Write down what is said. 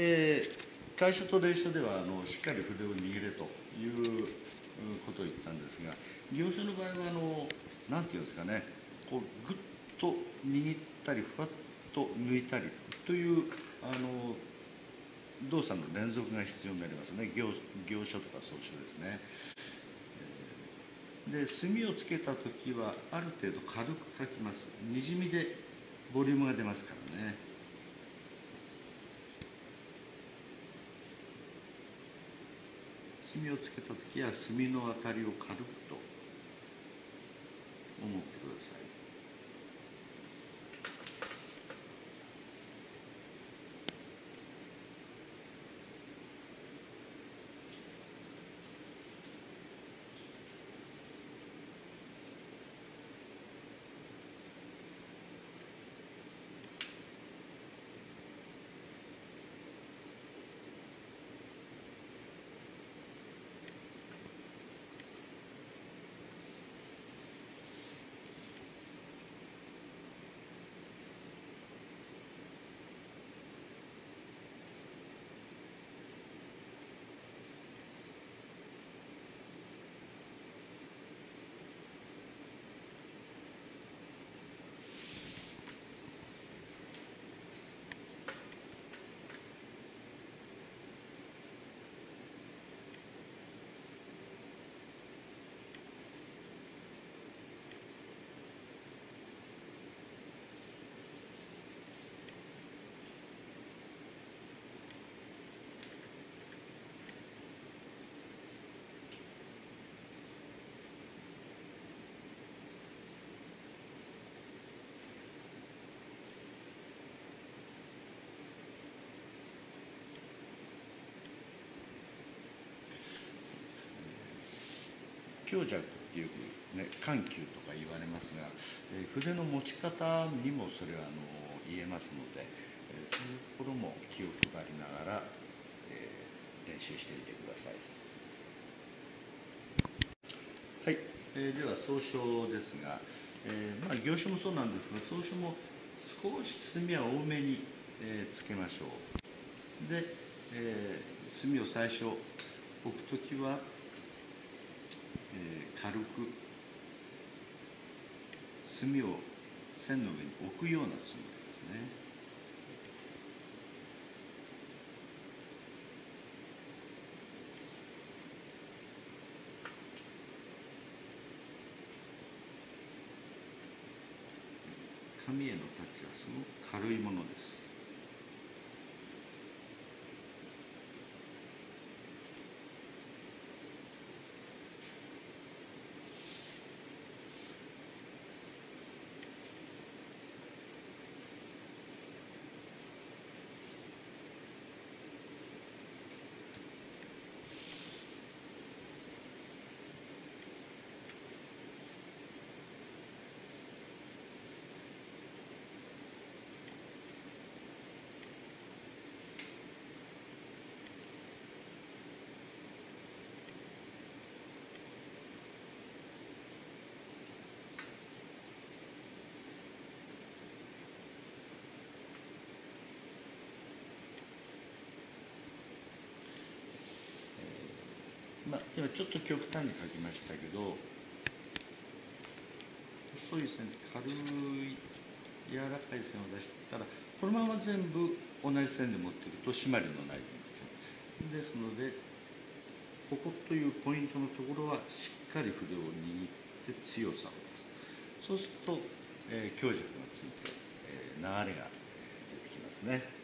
えー、会社と例書ではあのしっかり筆を握れということを言ったんですが業種の場合はあのなんていうんですかねこうぐっと握ったりふわっと抜いたりというあの動作の連続が必要になりますね。行行書とか草書ですね。で墨をつけた時はある程度軽く書きます。にじみでボリュームが出ますからね。墨をつけた時は墨の当たりを軽くと思ってください。強弱っていうね緩急とか言われますが、え、筆の持ち方にもそれはあの言えますので、えー、そういうところも気を配りながら、えー、練習してみてください。はい、えー、では総称ですが、えー、まあ業種もそうなんですが総称も少し墨は多めに、えー、つけましょう。で、えー、墨を最初置くときはえー、軽く墨を線の上に置くようなつもりですね。紙へのタッチはすごく軽いものです。まあ、今ちょっと極端に書きましたけど細い線軽い柔らかい線を出したらこのまま全部同じ線で持っていくと締まりのない線ですのでここというポイントのところはしっかり筆を握って強さを出すそうすると、えー、強弱がついて、えー、流れが出てきますね。